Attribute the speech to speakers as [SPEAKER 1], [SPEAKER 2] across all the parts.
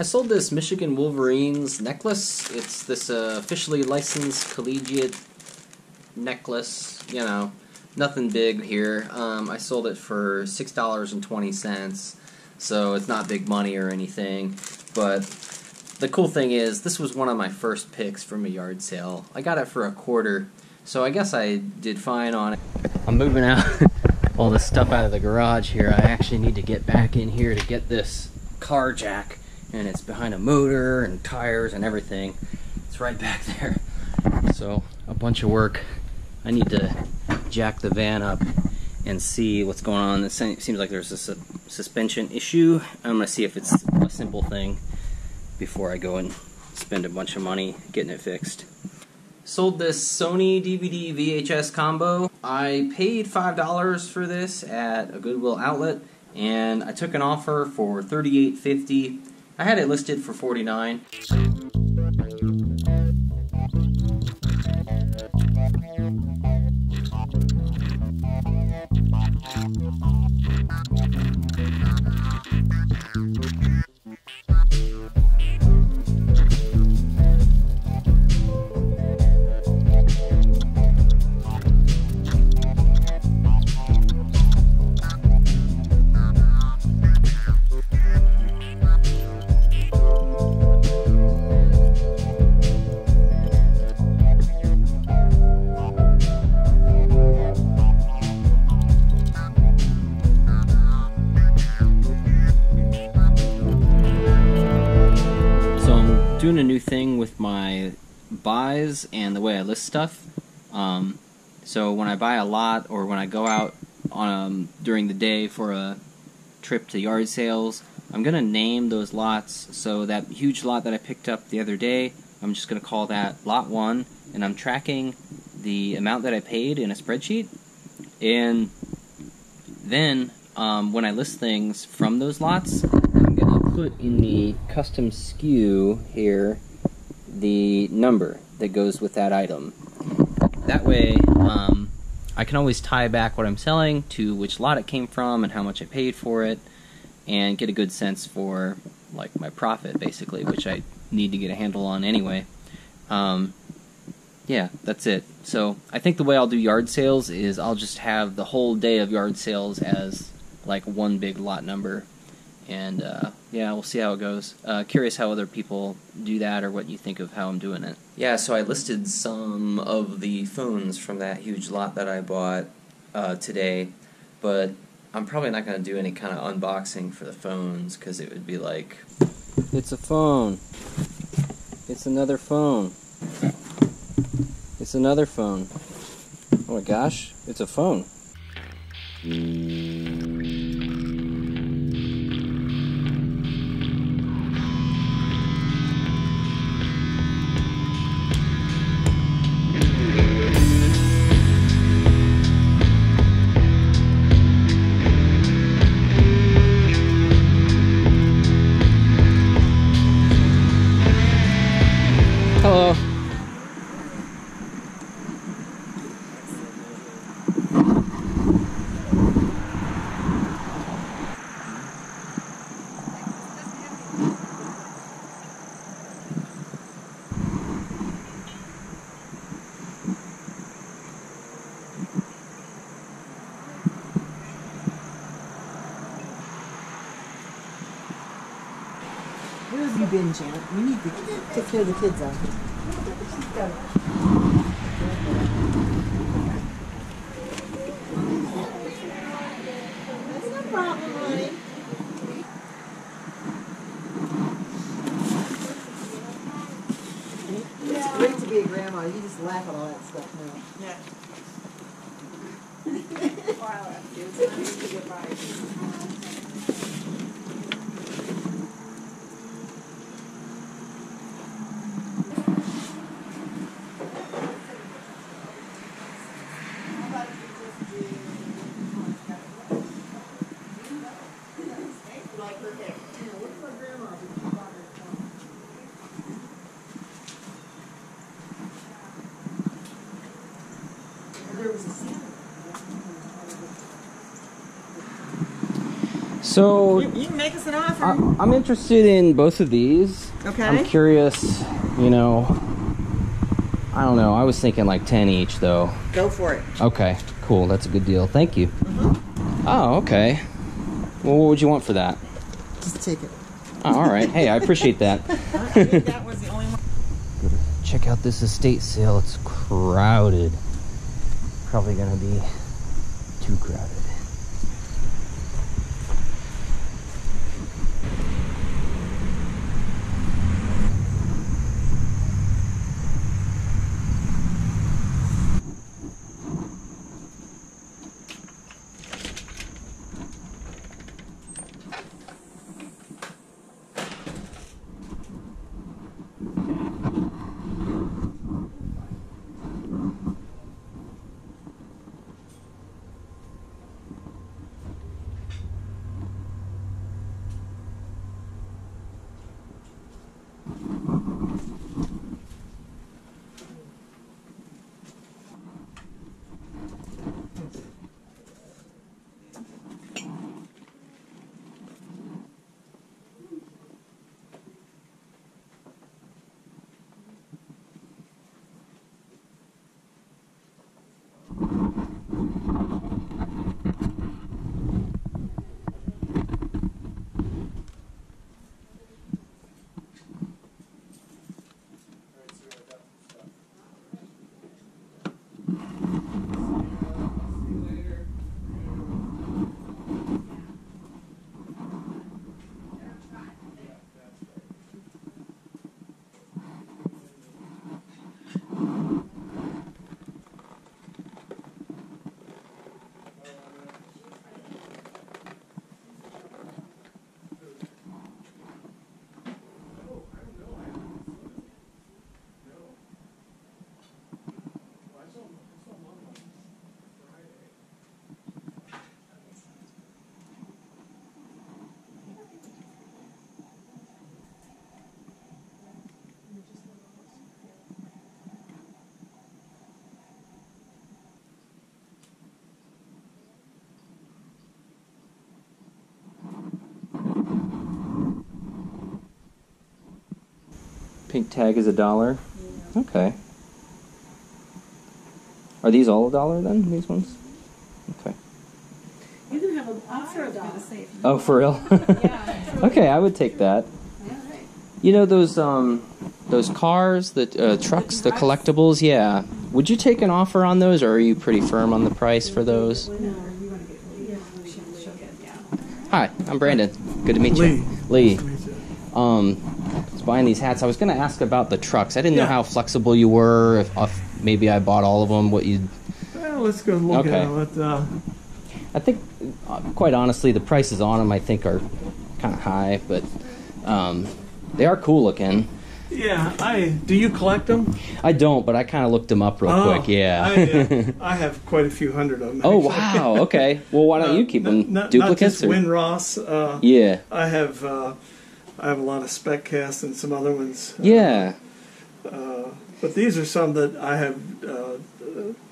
[SPEAKER 1] I sold this Michigan Wolverines necklace. It's this uh, officially licensed collegiate necklace. You know, nothing big here. Um, I sold it for six dollars and twenty cents, so it's not big money or anything. But the cool thing is, this was one of my first picks from a yard sale. I got it for a quarter, so I guess I did fine on it. I'm moving out all the stuff out of the garage here. I actually need to get back in here to get this car jack and it's behind a motor and tires and everything. It's right back there. So a bunch of work. I need to jack the van up and see what's going on. It seems like there's a su suspension issue. I'm gonna see if it's a simple thing before I go and spend a bunch of money getting it fixed. Sold this Sony DVD VHS combo. I paid $5 for this at a Goodwill outlet and I took an offer for $38.50 I had it listed for 49. Doing a new thing with my buys and the way I list stuff. Um, so when I buy a lot or when I go out on um, during the day for a trip to yard sales, I'm gonna name those lots. So that huge lot that I picked up the other day, I'm just gonna call that lot one, and I'm tracking the amount that I paid in a spreadsheet. And then um, when I list things from those lots, put in the custom SKU here the number that goes with that item. That way, um, I can always tie back what I'm selling to which lot it came from and how much I paid for it, and get a good sense for like my profit, basically, which I need to get a handle on anyway. Um, yeah, that's it. So I think the way I'll do yard sales is I'll just have the whole day of yard sales as like one big lot number and uh, yeah, we'll see how it goes. Uh, curious how other people do that or what you think of how I'm doing it. Yeah, so I listed some of the phones from that huge lot that I bought uh, today, but I'm probably not going to do any kind of unboxing for the phones because it would be like, it's a phone. It's another phone. It's another phone. Oh my gosh, it's a phone. Hello.
[SPEAKER 2] Where have you been, Janet? We need to take care of the kids out here.
[SPEAKER 3] That's no problem, honey.
[SPEAKER 2] It's great to be a grandma. You just laugh at all that stuff now.
[SPEAKER 3] Yeah. While I it's time to get by. Like her hair.
[SPEAKER 2] Look for grandma. because you bought her a phone. There was a Santa.
[SPEAKER 1] So
[SPEAKER 2] You, you can make us an offer.
[SPEAKER 1] I, I'm interested in both of these.
[SPEAKER 2] okay.
[SPEAKER 1] I'm curious, you know. I don't know. I was thinking like 10 each though.
[SPEAKER 2] Go for it.
[SPEAKER 1] Okay, cool. That's a good deal. Thank you. Mm-hmm. Oh, okay. Well, what would you want for that?
[SPEAKER 2] Just take it.
[SPEAKER 1] Oh, all right. Hey, I appreciate that.
[SPEAKER 2] I that was the only one.
[SPEAKER 1] Check out this estate sale. It's crowded. Probably gonna be too crowded. Pink tag is a dollar. Okay. Are these all a dollar then? These ones? Okay.
[SPEAKER 3] You can have a offer of dollar. Safe.
[SPEAKER 1] Oh, for real?
[SPEAKER 3] Yeah.
[SPEAKER 1] okay, I would take that.
[SPEAKER 3] Yeah.
[SPEAKER 1] You know those um those cars, the uh, trucks, the collectibles. Yeah. Would you take an offer on those, or are you pretty firm on the price for those?
[SPEAKER 3] No, you want to get, yeah, she'll, she'll get, yeah.
[SPEAKER 1] Hi, I'm Brandon. Good to meet you.
[SPEAKER 4] Lee.
[SPEAKER 1] Lee. Um, I was buying these hats. I was going to ask about the trucks. I didn't know how flexible you were. If, if maybe I bought all of them, what you?
[SPEAKER 4] Well, let's go look
[SPEAKER 1] Okay.
[SPEAKER 4] at it. Uh,
[SPEAKER 1] I think, uh, quite honestly, the prices on them I think are kind of high, but um, they are cool looking.
[SPEAKER 4] yeah, I do you collect them?
[SPEAKER 1] I don't, but I kind of looked them up real
[SPEAKER 4] Oh,
[SPEAKER 1] quick. Yeah.
[SPEAKER 4] I, uh, I have quite a few hundred of them.
[SPEAKER 1] oh
[SPEAKER 4] actually.
[SPEAKER 1] wow. Okay. Well, why don't
[SPEAKER 4] Uh,
[SPEAKER 1] you keep them
[SPEAKER 4] not,
[SPEAKER 1] duplicates?
[SPEAKER 4] Not just
[SPEAKER 1] or-
[SPEAKER 4] Win Ross. Uh,
[SPEAKER 1] Yeah.
[SPEAKER 4] I have uh, I have a lot of SpecCasts and some other ones.
[SPEAKER 1] Yeah.
[SPEAKER 4] Uh, but these are some that I have. Uh,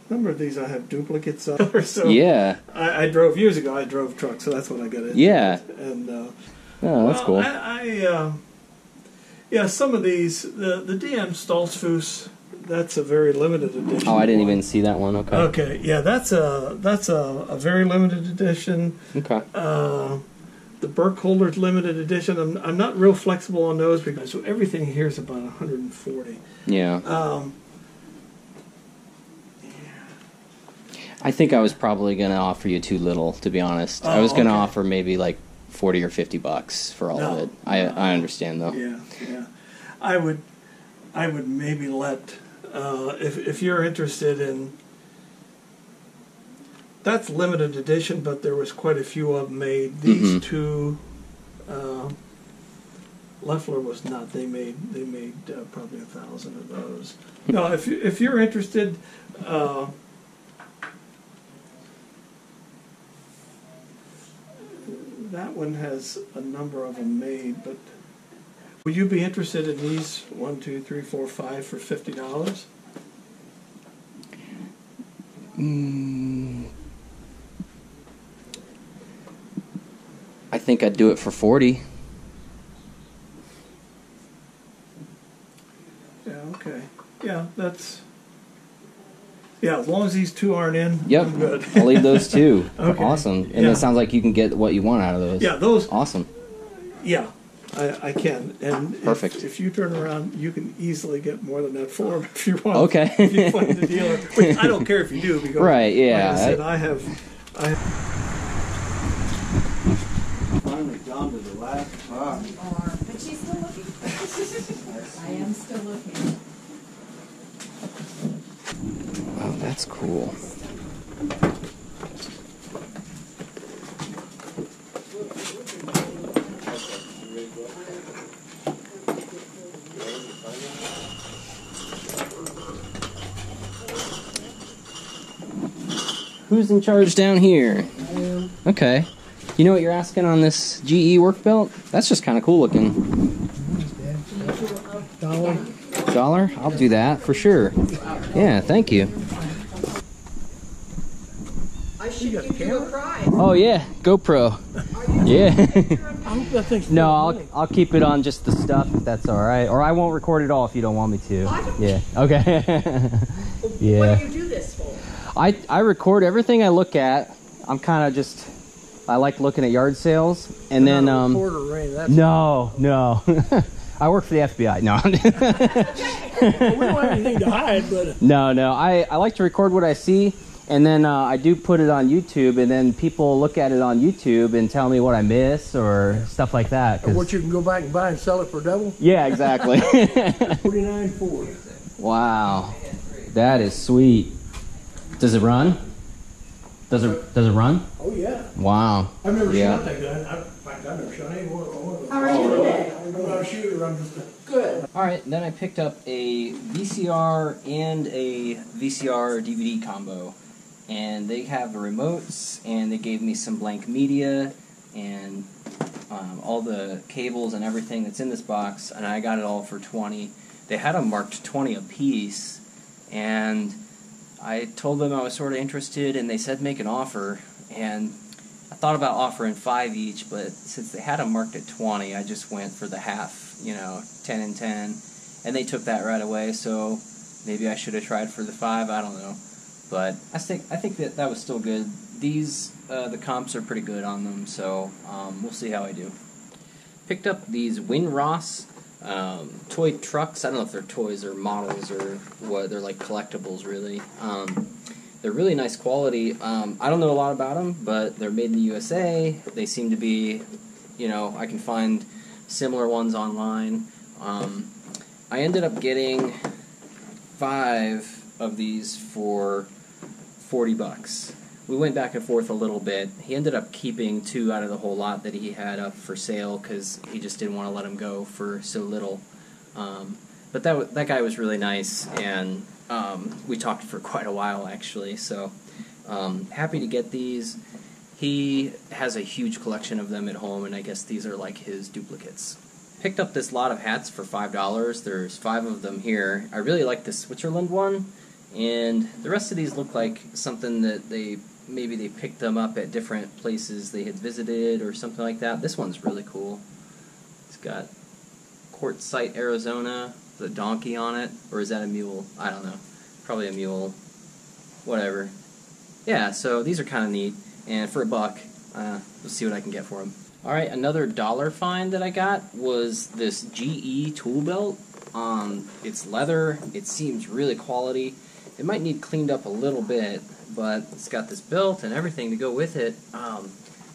[SPEAKER 4] a number of these I have duplicates of. so
[SPEAKER 1] Yeah.
[SPEAKER 4] I, I drove years ago. I drove trucks, so that's what I got into.
[SPEAKER 1] Yeah.
[SPEAKER 4] And uh,
[SPEAKER 1] Oh, that's
[SPEAKER 4] well,
[SPEAKER 1] cool.
[SPEAKER 4] I, I uh, yeah, some of these the the DM Stoltzfus. That's a very limited edition.
[SPEAKER 1] Oh, I didn't even see that one. Okay.
[SPEAKER 4] Okay, yeah, that's a that's a, a very limited edition.
[SPEAKER 1] Okay.
[SPEAKER 4] Uh, the Burkholder's limited edition. I'm I'm not real flexible on those because so everything here is about 140.
[SPEAKER 1] Yeah.
[SPEAKER 4] Um,
[SPEAKER 1] I think I was probably going to offer you too little, to be honest. I
[SPEAKER 4] Oh,
[SPEAKER 1] was going to
[SPEAKER 4] okay.
[SPEAKER 1] offer maybe like 40 or 50 bucks for all of it. I I understand though.
[SPEAKER 4] yeah, yeah. I would I would maybe let uh, if if you're interested in. That's limited edition, but there was quite a few of them made. These
[SPEAKER 1] Mhm.
[SPEAKER 4] two, uh, Leffler was not. They made they made uh, probably a thousand of those. no, if you, if you're interested, uh, that one has a number of them made. But would you be interested in these one, two, three, four, five for fifty dollars?
[SPEAKER 1] Mm, think I'd do it for 40.
[SPEAKER 4] Yeah, okay. Yeah, that's. Yeah, as long as these two aren't in,
[SPEAKER 1] Yep.
[SPEAKER 4] I'm good.
[SPEAKER 1] I'll leave those two.
[SPEAKER 4] Okay.
[SPEAKER 1] Awesome. And
[SPEAKER 4] Yeah.
[SPEAKER 1] it sounds like you can get what you want out of those.
[SPEAKER 4] Yeah, those.
[SPEAKER 1] Awesome.
[SPEAKER 4] Yeah, I, I can. And if-
[SPEAKER 1] Perfect.
[SPEAKER 4] If, you turn around, you can easily get more than that for 'em if you want.
[SPEAKER 1] Okay.
[SPEAKER 4] if you find the dealer, which I don't care if you do because,
[SPEAKER 1] Right, yeah.
[SPEAKER 4] Like I said, I have. I finally down to the last box.
[SPEAKER 3] Or, but she's still looking. I am still looking.
[SPEAKER 1] Oh, that's cool. Who's in charge down here? Okay. You know what you're asking on this GE work belt? That's just kind of cool looking.
[SPEAKER 2] Dollar.
[SPEAKER 1] Dollar? I'll do that for sure. Yeah, thank you.
[SPEAKER 3] I should give you a prize.
[SPEAKER 1] Oh yeah, GoPro. Yeah.
[SPEAKER 4] I hope that thing's
[SPEAKER 1] no, I'll I'll keep it on just the stuff if that's all right, or I won't record it all if you don't want me to. Yeah. Okay.
[SPEAKER 3] What
[SPEAKER 1] yeah.
[SPEAKER 3] do you do this for?
[SPEAKER 1] I I record everything I look at. I'm kind of just I like looking at yard sales, and then um.
[SPEAKER 2] Reporter,
[SPEAKER 1] No, no. I work for the FBI. No.
[SPEAKER 2] we don't have anything to hide, but
[SPEAKER 1] No, no. I, I like to record what I see, and then uh, I do put it on YouTube, and then people look at it on YouTube and tell me what I miss or stuff like that. 'cause-
[SPEAKER 2] what you can go back and buy and sell it for double.
[SPEAKER 1] yeah, exactly.
[SPEAKER 2] Forty nine four.
[SPEAKER 1] wow, that is sweet. Does it run? Does it Does it run?
[SPEAKER 2] Oh yeah.
[SPEAKER 1] Wow.
[SPEAKER 2] I've never
[SPEAKER 1] Yeah.
[SPEAKER 2] shot that gun. I, in fact, I've never shot any one one of them.
[SPEAKER 3] How are you today?
[SPEAKER 2] I'm not a shooter. I'm just a
[SPEAKER 3] Good.
[SPEAKER 1] All right, then I picked up a VCR and a VCR DVD combo, and they have the remotes, and they gave me some blank media, and um, all the cables and everything that's in this box, and I got it all for twenty. They had them marked twenty a piece, and I told them I was sort of interested, and they said make an offer, and I thought about offering five each, but since they had them marked at 20, I just went for the half, you know, 10 and 10. And they took that right away, so maybe I should have tried for the five, I don't know. But I think I think that that was still good. These uh, the comps are pretty good on them, so um, we'll see how I do. Picked up these Winross um, toy trucks. I don't know if they're toys or models or what. They're like collectibles, really. Um, they're really nice quality. Um, I don't know a lot about them, but they're made in the USA. They seem to be, you know, I can find similar ones online. Um, I ended up getting five of these for 40 bucks. We went back and forth a little bit. He ended up keeping two out of the whole lot that he had up for sale because he just didn't want to let them go for so little. Um, but that wa- that guy was really nice, and um, we talked for quite a while actually. So um, happy to get these. He has a huge collection of them at home, and I guess these are like his duplicates. Picked up this lot of hats for five dollars. There's five of them here. I really like the Switzerland one, and the rest of these look like something that they maybe they picked them up at different places they had visited or something like that. This one's really cool. It's got Quartzsite, Arizona, the donkey on it, or is that a mule? I don't know. Probably a mule. Whatever. Yeah, so these are kind of neat, and for a buck, uh, let's see what I can get for them. All right, another dollar find that I got was this GE tool belt. Um, it's leather. It seems really quality. It might need cleaned up a little bit, but it's got this belt and everything to go with it. Um,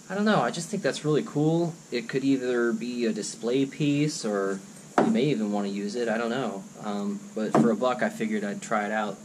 [SPEAKER 1] I don't know. I just think that's really cool. It could either be a display piece or you may even want to use it. I don't know. Um, but for a buck, I figured I'd try it out.